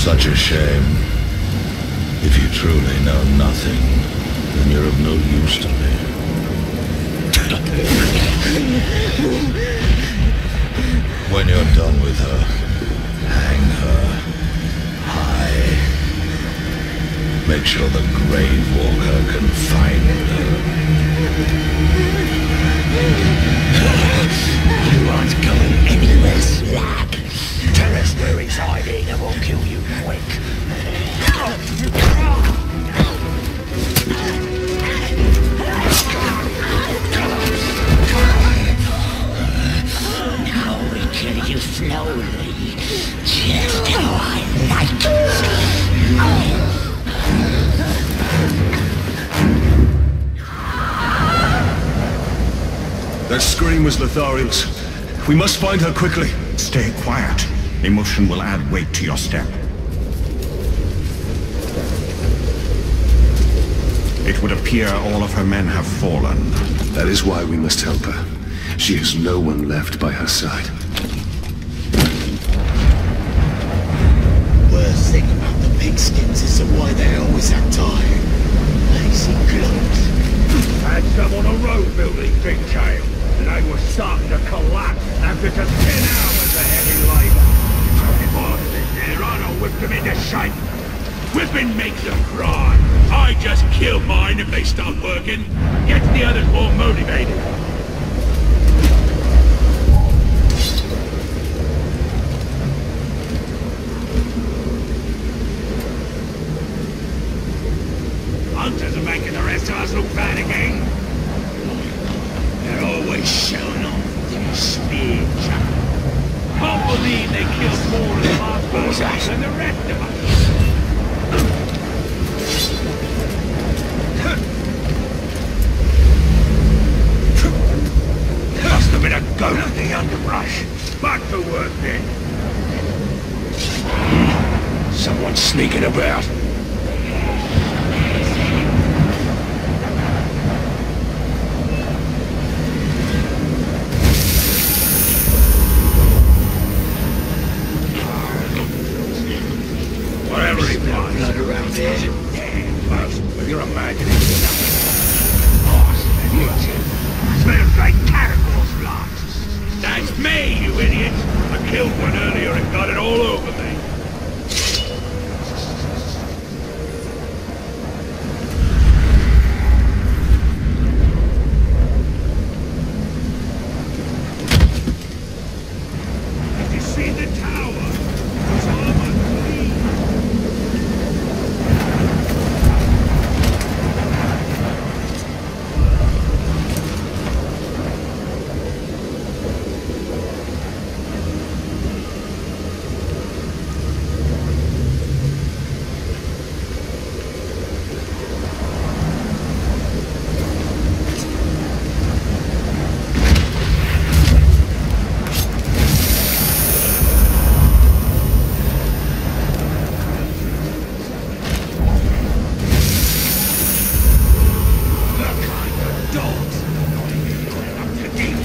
Such a shame. If you truly know nothing, then you're of no use to me. when you're done with her, hang her high. Make sure the Grave Walker can find her. You aren't going anywhere, Slag. Tell us where he's hiding and we'll kill you quick. Now we kill you slowly, just how I like it. That scream was Lithariel's. We must find her quickly. Stay quiet. Emotion will add weight to your step. It would appear all of her men have fallen. That is why we must help her. She has no one left by her side. Worst thing about the pigskins is the way they always act tired. Lazy clubs. Had some on a road building, Big Tail, and they were starting to collapse after just 10 hours of heavy whipped them into shape. Whipping makes them cry. I just kill mine if they start working. Gets the others more motivated. Hunters are making the rest of us look bad again. They're always showing off their speed. Can't believe they killed more of the last than the rest of us. Must have been a goat in the underbrush. Back to work then. Sneaking about. Whatever he wants. Blood around here. Well, you're imagining nothing. Smells like cannibals' blood. That's me, you idiot! I killed one earlier and got it all over me. Have you seen the tower? It's armored clean. The kind of dogs not even good enough to eat.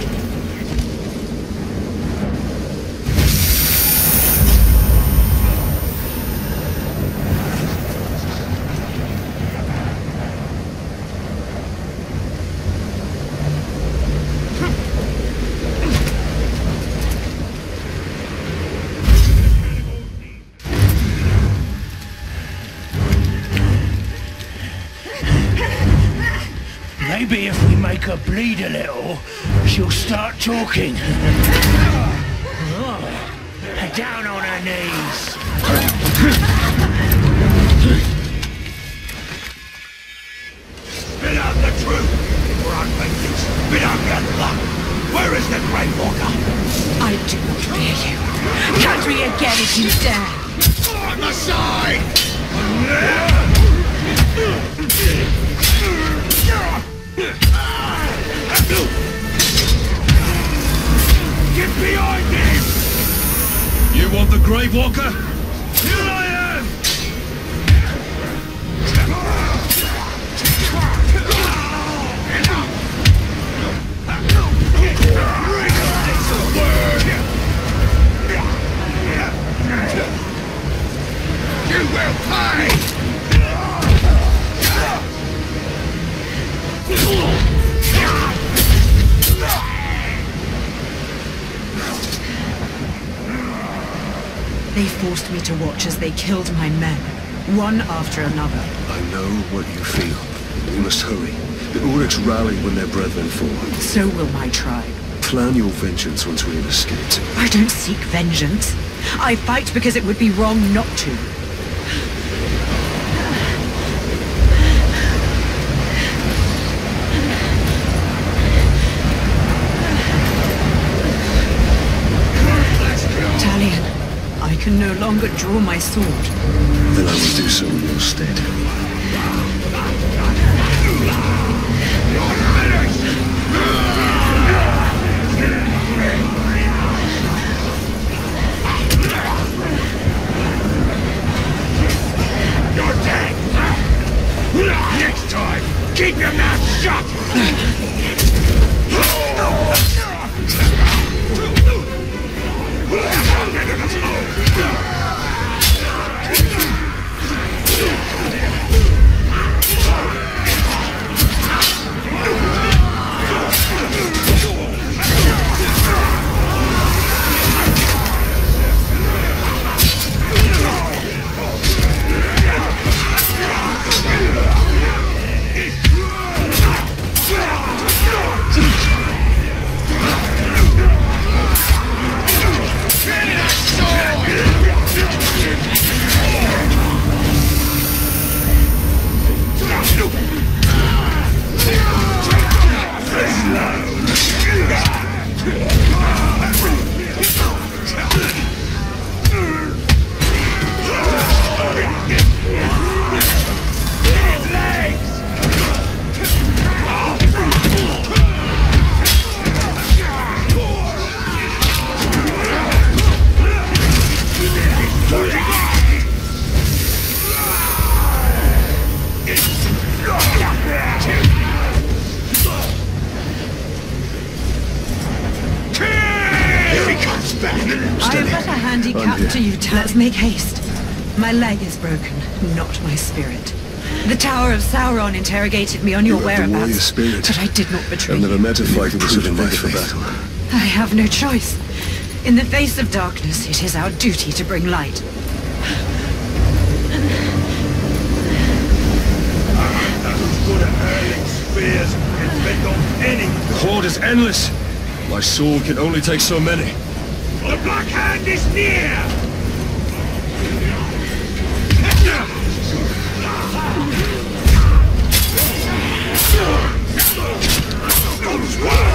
Maybe if we make her bleed a little, she'll start talking. Oh, down on her knees. Spit out the truth before I make you spit out your luck. Where is the Grave Walker? I do not fear you. Catch me again if you dare. On the side! Get behind him! You want the Grave Walker? They forced me to watch as they killed my men, one after another. I know what you feel. We must hurry. The Uruks rally when their brethren fall. So will my tribe. Plan your vengeance once we have escaped. I don't seek vengeance. I fight because it would be wrong not to. Talion, I can no longer draw my sword. Then I will do so in your stead. Handicap you, Tal. Let's make haste. My leg is broken, not my spirit. The Tower of Sauron interrogated me on your You have the whereabouts, spirit. but I did not betray I've never you. met a fighter with such a knife for battle. I have no choice. In the face of darkness, it is our duty to bring light. Who's good at hurling spears can fend off any... The horde is endless. My sword can only take so many. The Black Hand is near! Those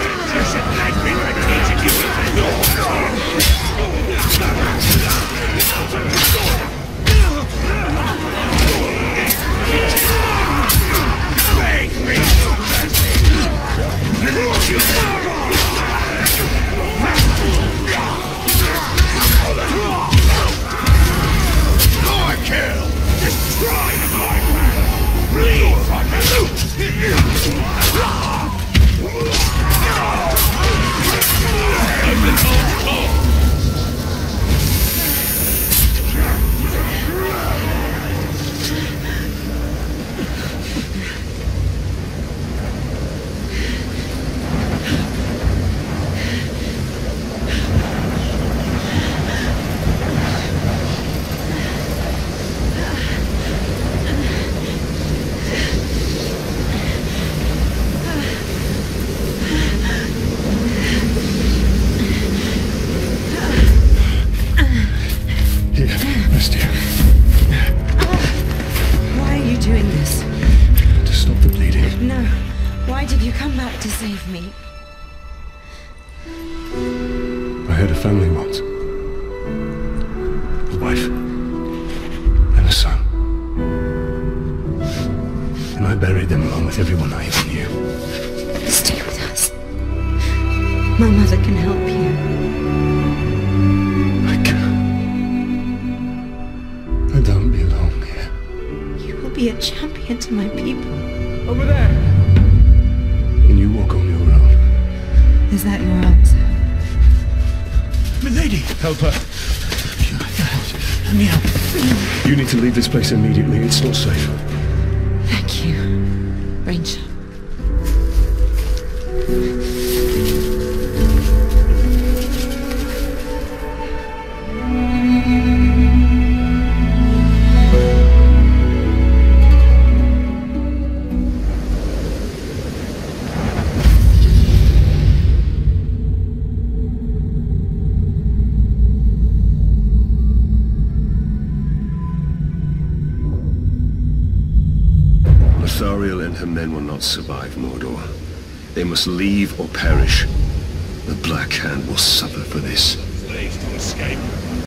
did you come back to save me? I had a family once. A wife. And a son. And I buried them along with everyone I even knew. Stay with us. My mother can help you. I can't. I don't belong here. You will be a champion to my people. Over there! Help her. Let me help. You need to leave this place immediately. It's not safe. Thank you, Ranger. Coven men will not survive Mordor. They must leave or perish. The Black Hand will suffer for this. Slaves to escape.